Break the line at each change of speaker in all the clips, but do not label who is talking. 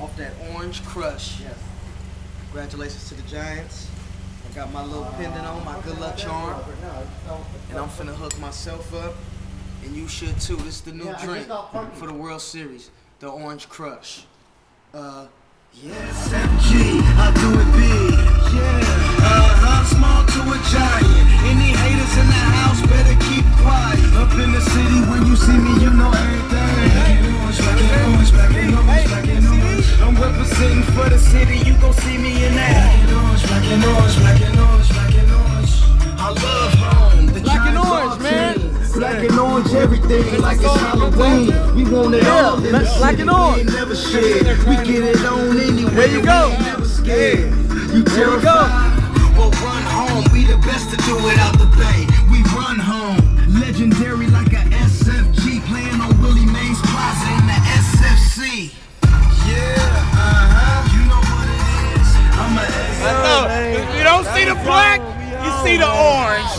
off that Orange Crush.
Yes.
Congratulations to the Giants. I got my little pendant on, my good luck charm. And I'm finna hook myself up. And you should too. This is the new
Yeah,
drink for the World Series. The Orange Crush. Uh, yeah.
SFG, I do it big. Yeah. Uh-huh, small to a giant. Any haters in the house better keep quiet. Up in the city, when you see me, everything like it's Halloween. We want it
Yeah,
all
black-
the
black
city. We never scared. We get it on anyway.
There you go.
We never scared. You
you go.
terrified? Well, run home. We the best to do it out the bay. We run home. Legendary like a SFG playing on Willie Mays Plaza in the SFC. Yeah, uh-huh. You know what it is. I'm a
No, if you don't see the black, see the orange.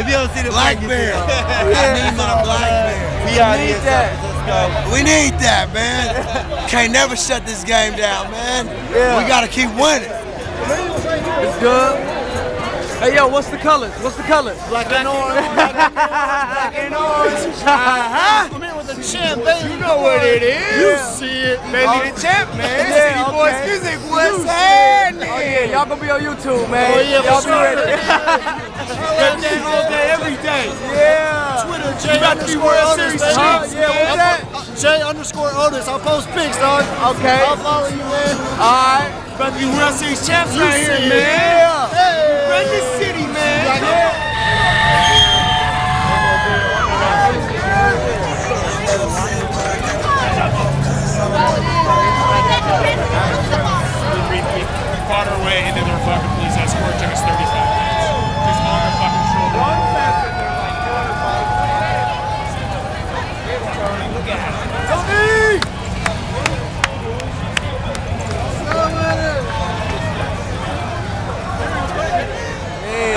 if you don't see the
Black bear. I need my black bear.
we out here. That.
We need that, man. Can't never shut this game down, man.
Yeah.
We gotta keep winning.
It's good. Hey yo, what's the colors? What's the colors?
Black and orange. Black and orange. I'm here with the champ, baby. You know what it is. You see it, baby. The champ, man. City Boys. Music. What's happening?
Oh yeah, y'all gonna be on YouTube, man.
Oh, yeah,
y'all be ready.
All day, all day, every day.
yeah.
Twitter, J underscore Otis, baby.
Yeah, what's that?
Uh, J underscore Otis. I'll post pics, dog.
Okay.
I'll follow you, man.
All right.
About to be World Series champs right here, man.
Yeah.
Hey.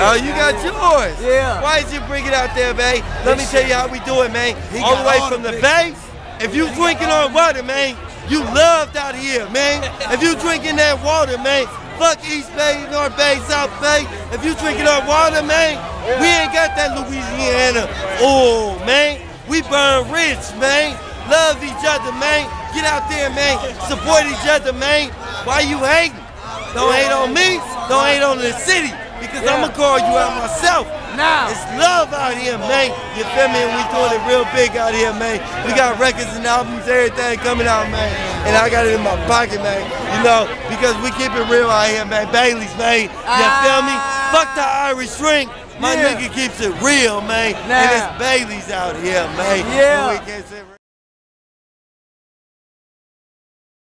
Oh, you got yours.
Yeah.
Why did you bring it out there, man? Let me tell you how we do it, man. All the way from
the
the bay. If you drinking on water, man, you loved out here, man. If you drinking that water, man, fuck East Bay, North Bay, South Bay. If you drinking on water, man, we ain't got that Louisiana. Oh, man, we burn rich, man. Love each other, man. Get out there, man. Support each other, man. Why you hating? Don't hate on me. Don't hate on the city. Because I'ma call you out myself.
Now.
It's love out here, man. You feel me? And we doing it real big out here, man. We got records and albums, everything coming out, man. And I got it in my pocket, man. You know, because we keep it real out here, man. Bailey's, man. You feel me? Ah. Fuck the Irish drink. My
Yeah.
nigga keeps it real, man.
Nah.
And it's Bailey's out here, man.
Yeah.
We can't say-